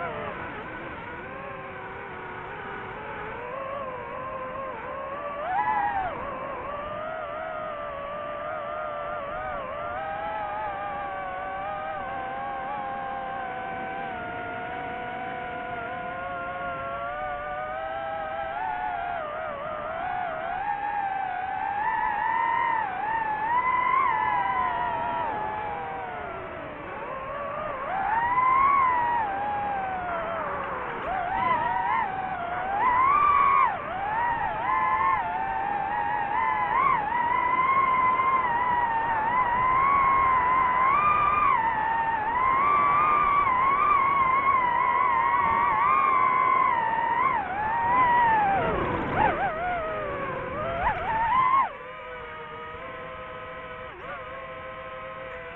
Woo!